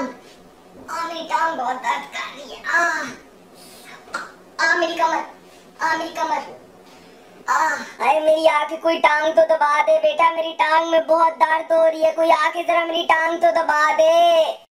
आ आ टांग आ मेरी टांग बहुत दर्द कर रही है। आ आ मेरी कमर आ मेरी कमर अरे मेरी आके कोई टांग तो दबा दे बेटा, मेरी टांग में बहुत दर्द हो रही है। कोई आके जरा मेरी टांग तो दबा दे।